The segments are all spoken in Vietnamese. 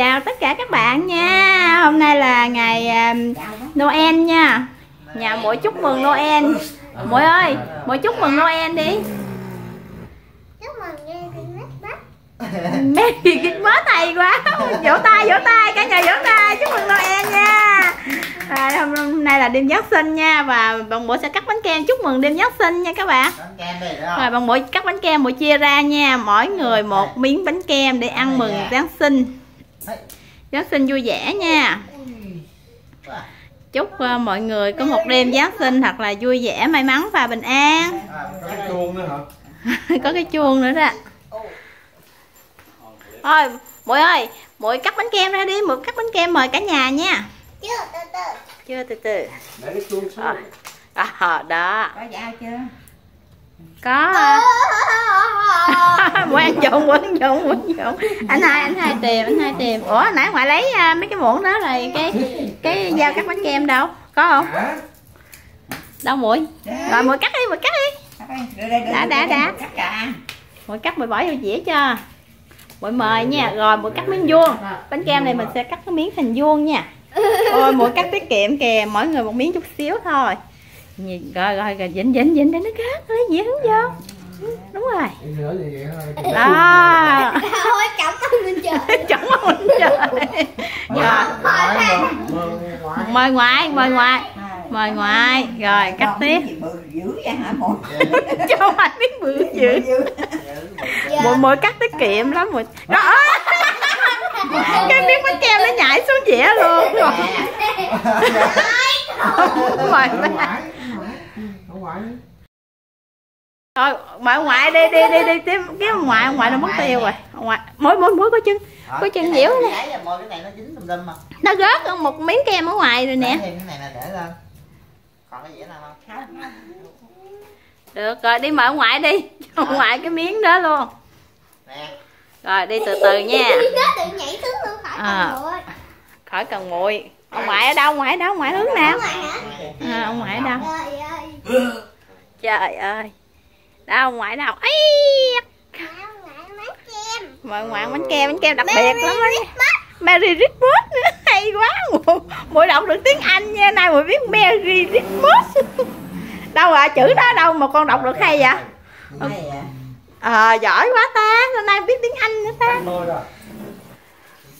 chào tất cả các bạn nha. Hôm nay là ngày à, Noel nha. Nhà mỗi chúc mừng Noel. Mỗi ơi mỗi chúc mừng Noel đi. Chúc mừng nghe tiếng nước bắt Merry Christmas hay quá. Vỗ tay vỗ tay cả nhà vỗ tay. Chúc mừng Noel nha. À, hôm, hôm nay là đêm Giáng sinh nha và bọn bộ sẽ cắt bánh kem. Chúc mừng đêm Giáng sinh nha các bạn. Bánh kem đi được không? rồi bọn bộ cắt bánh kem bộ chia ra nha. Mỗi người một miếng bánh kem để ăn mừng Giáng sinh Giáng sinh vui vẻ nha. Chúc ờ, mọi người có một đêm Giáng sinh thật là vui vẻ may mắn và bình an. Cái chuông nữa hả có cái chuông nữa đó. Thôi muội ơi muội cắt bánh kem ra đi muội cắt bánh kem mời cả nhà nha. Chưa từ từ. Chưa từ từ. Để cái chuông xuống. Rồi đó, đó. Có dao chưa? Có ăn trộn ăn trộn ăn trộn anh hai anh hai tìm anh hai tìm. Ủa nãy ngoại lấy à, mấy cái muỗng đó rồi cái cái dao cắt bánh kem đâu? Có không? Đâu muội rồi muội cắt đi muội cắt đi. Đã, đã, đã. muội cắt muội bỏ vô dĩa cho. Muội mời nha. Rồi muội cắt miếng vuông. Bánh kem này mình sẽ cắt cái miếng thành vuông nha. Ôi muội cắt tiết kiệm kìa. Mỗi người một miếng chút xíu thôi. Rồi rồi rồi dính dính dính để nó rớt lấy dĩa hướng vô đúng rồi. Đó. Thôi cảm ơn mình trời. Chẳng ơn trời. Rồi mời ngoại mời ngoại. mời ngoại. Rồi cắt tiếp. cho mày miếng bự dữ. mỗi mỗi cắt tiết kiệm lắm rồi. Đó. Cái miếng bánh kem nó nhảy xuống dĩa luôn. Rồi. Mời Ở ba ngoài mời ông ngoại đi đi đi đi tiếp ông ngoại ông ngoại nó mất tiêu rồi. Ông ngoại mỗi mỗi mỗi có chân có chân dẻo nè. cái này nó dính tùm lum mà. Nó rớt một miếng kem ở ngoài rồi nè. Để thêm cái này là để lên. Còn cái dĩa nào không? được rồi đi mời ông ngoại đi. Cho ông ngoại cái miếng đó luôn. Nè. Rồi đi từ từ nha. À. khỏi cần nguội. Ông ngoại ở đâu? Ông ngoại ở đâu? Ông ngoại hướng nào? Ngoài hả? à, ông ngoại ở đâu? Trời ơi. Trời ơi đâu ngoại đâu ấy Ngoại ngoại bánh kem bánh kem bánh kem đặc biệt lắm á. Merry Christmas nữa hay quá. Mỗi đọc được tiếng Anh nha nay mỗi biết Merry Christmas đâu à chữ đó đâu mà con đọc được hay vậy? Hay à ờ giỏi quá ta. Hôm nay biết tiếng Anh nữa ta?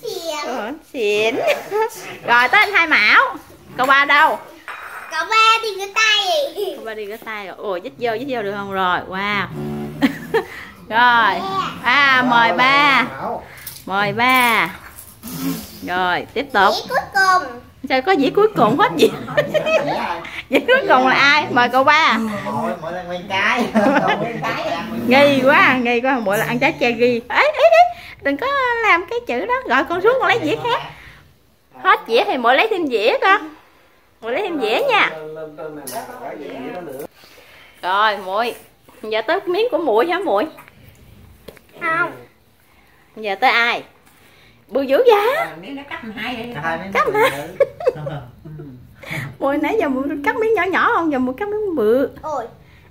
Xiềng ờ, xịn. Rồi tới anh hai mão. Cậu ba đâu Cậu ba đi cái tay. Cậu ba đi cái tay. Rồi ồ dít vô dít vô được không? Rồi wow. Rồi. À mời ba. Mời ba. Rồi tiếp tục. Chỉ cuối cùng. Sao có dĩ cuối cùng hết rồi dĩ cuối cùng là ai? Mời cậu ba. Lần nghi quá nghi quá. Mỗi là ăn trái cherry ấy ấy ấy đừng có làm cái chữ đó. Gọi con xuống con lấy dĩa khác. Hết dĩa thì mỗi lấy thêm dĩa con mỗi lấy thêm dĩa nha. Lên- lên trên này nè, cái gì đó nữa rồi muội. Giờ tới miếng của muội hả muội? Không. Giờ tới ai? Bự dữ miếng nó cắt hai dữ. muội nãy giờ muội cắt miếng nhỏ nhỏ không? Giờ muội cắt miếng bự. Ôi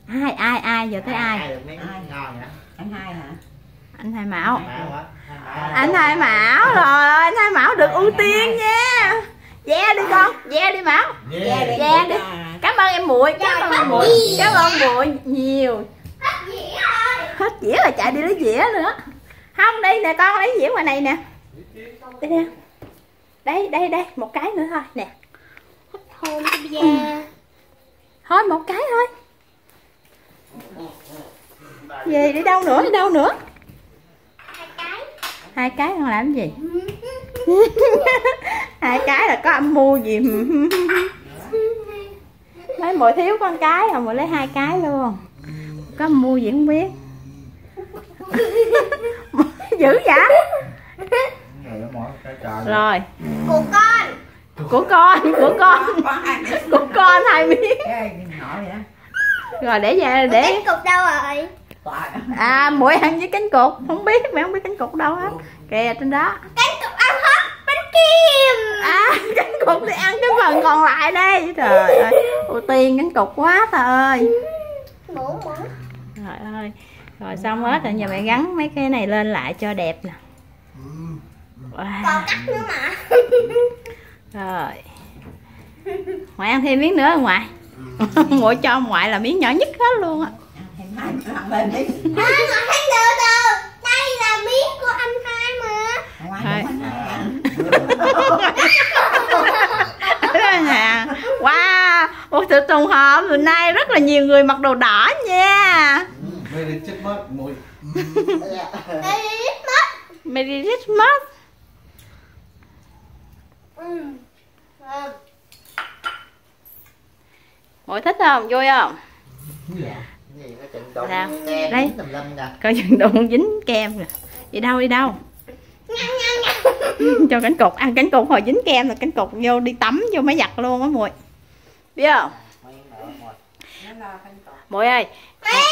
ai ai ai? Giờ tới ai? Miếng ngon vậy anh hai hả? Anh hai mão. Anh hai mão. Rồi anh hai mão được ưu tiên nha ve đi con ve đi mão Yeah. ve đi. cảm ơn em muội cảm ơn em muội cảm ơn muội nhiều. Hết dĩa là chạy đi lấy dĩa nữa. Không đây nè con lấy dĩa ngoài này nè. Đây nè. Đây đây đây một cái nữa thôi. Nè. Hôn da thôi một cái thôi. Về đi đâu nữa đi đâu nữa? Hai cái. Hai cái con làm gì hai cái là có âm mưu gì. Mấy mùi thiếu con cái rồi mùi lấy hai cái luôn. Có âm mưu gì không biết. Dữ vậy? Rồi. Nó mở cái trời rồi Của con. Của con của con. Có hai miếng của con hai miếng cái nhỏ vậy? Đó rồi để về để. Cánh cục đâu rồi? À muội ăn với cánh cục không biết mẹ không biết cánh cục đâu hết kìa trên đó Cánh cục ăn hết bánh kem à cánh cục thì ăn cái phần còn lại đây trời ơi ưu tiên cánh cục quá trời ơi. Trời ơi rồi xong hết rồi giờ mẹ gắn mấy cái này lên lại cho đẹp nè. Wow. còn cắt nữa mà. Rồi. Ngoại ăn thêm miếng nữa không ngoại? Ngoại cho ngoại là miếng nhỏ nhất hết luôn á. Ăn đi. à, ngồi thấy từ từ đây là miếng của anh hai mà Ngoài Thôi. đúng anh hai ăn. Đó nè wow trùng hợp hôm nay rất là nhiều người mặc đồ đỏ nha Mày đi chết mất mùi Merry Christmas ừ. Ừ. Mọi thích không? Vui không? Nào, kem đây. nè Coi chừng đụng dính kem nè Đi đâu đi đâu Cho cánh cục Ăn cánh cục hồi dính kem là cánh cục vô đi tắm vô máy giặt luôn á Mùi Biết không? Mùi ơi lại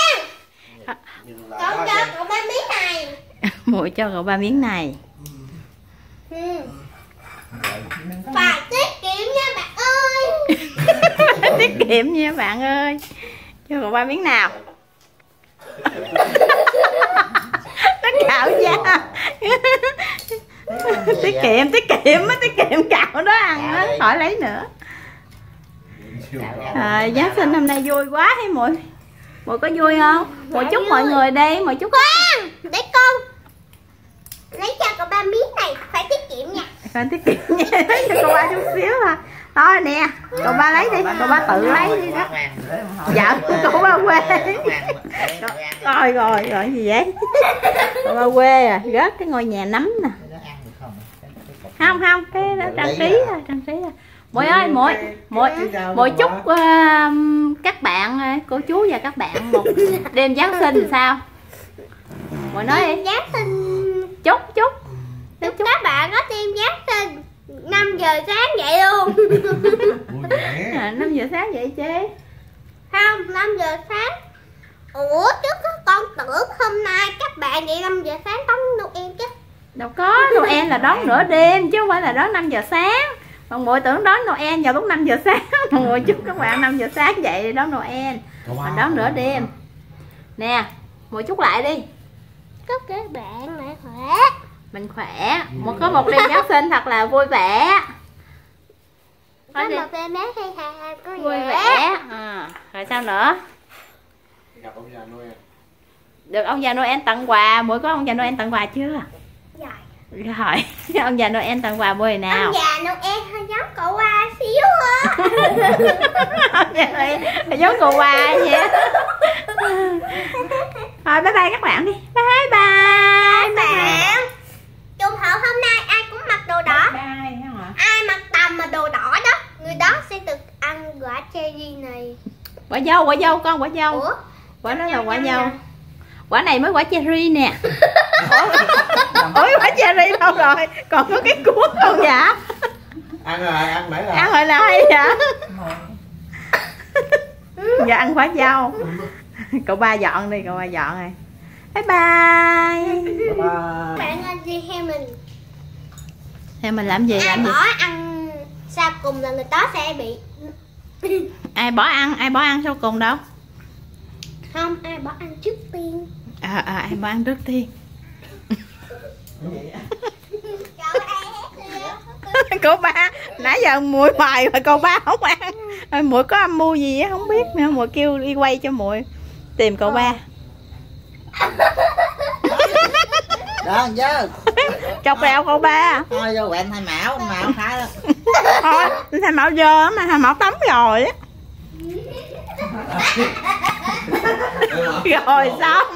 con cho cậu ba miếng này. Mùi cho cậu ba miếng này. Ừ. Phải tiết kiệm nha bạn ơi. Tiết kiệm nha bạn ơi. Cho cậu ba miếng nào? Nó cạo da. Tiết kiệm, tiết kiệm á, tiết kiệm cạo đó ăn á. Khỏi lấy nữa. À, Giáng sinh năm nay vui quá hay muội muội có vui không muội chúc mọi người đi muội chúc khoan để con lấy cho cậu ba miếng này phải tiết kiệm nha con tiết kiệm nha lấy cho cô ba chút xíu à thôi nè cậu ba lấy đi cậu ba tự lấy đi đó dạ cậu ba quê rồi rồi rồi gì vậy cậu ba quê à rớt cái ngôi nhà nấm nè Để nó ăn được không? Không không cái đó trang trí à trang trí à muội ơi chào muội cậu chúc ờ, các bạn cô chú và các bạn một đêm giáng sinh sao? Muội nói đi. Giáng sinh. Chúc chúc. Chúc các bạn có tim Giáng sinh. 5 giờ sáng dậy luôn. À, 5 giờ sáng vậy chứ không 5 giờ sáng. Ủa chứ có con tưởng hôm nay các bạn dậy 5 giờ sáng đón Noel chứ? Đâu có Noel là đón nửa đêm chứ không phải là đón 5 giờ sáng còn muội tưởng đón Noel vào lúc 5 giờ sáng. Còn muội chúc các bạn 5 giờ sáng dậy để đón Noel. Mà đón nửa đêm. Nè muội chúc lại đi. Chúc các bạn mạnh khỏe. Mình khỏe. Một có một đêm giáng sinh thật là vui vẻ. Có một em bé hay hà có vui vẻ. À, rồi sao nữa? Gặp ông già Noel. Được ông già Noel tặng quà. Muội có ông già Noel tặng quà chưa? Rồi. rồi. Ông già Noel tặng quà muội nào? Ông già Noel hơi giống cậu ba xíu á ông già Noel giống cô qua vậy. Rồi bye bye các bạn đi. Bye bye. Các bạn trùng hợp hôm nay ai cũng mặc đồ đỏ. Bye ạ? ai mặc tầm mà đồ đỏ đó người đó sẽ được ăn quả cherry này. Quả dâu quả dâu con quả dâu. Ủa? Quả đó là quả dâu quả này mới quả cherry nè. Ủa? Quả cherry đâu rồi? Còn có cái cuốn không dạ Ăn rồi, ăn nãy là ăn hồi vậy Một. giờ ăn quả dâu cậu ba dọn đi cậu ba dọn rồi. Bye bye. Bye bye. Bạn ăn gì theo mình. Theo mình làm gì ai làm gì? bỏ ăn sau cùng là người đó sẽ bị ai bỏ ăn ai bỏ ăn sau cùng đâu? Không ai bỏ ăn trước tiên. À, à ai bỏ ăn trước tiên Cậu ai hết kìa. cô ba nãy giờ muội hoài mà cô ba không ăn. Rồi muội có âm mưu gì á? Không biết nữa muội kêu đi quay cho muội. Tìm cậu ba. Đó chứ. chọc lẹo cậu ba. Thôi vô quẹn thay mão, mão khá lắm. thôi thằng mạo dơ lắm mà thằng mạo tắm rồi á. Rồi xong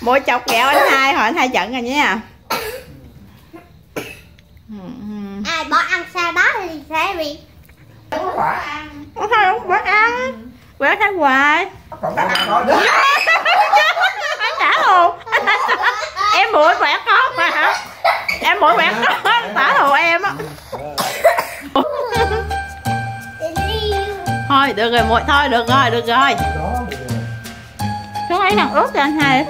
muội chọc ghẹo anh hai hồi anh hai giận rồi nha Ừ, ừ. ai bỏ ăn sau đó thì sẽ bị không thôi không? Phải ăn quẹo thay hoài. Còn đang ăn đó anh trả thù em muội quẹt con mà em muội quẹt con. Trả thù em á. Thôi được rồi muội thôi được rồi được rồi. Xuống lấy thằng ướt cho anh hai